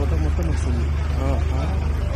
我都不能吃。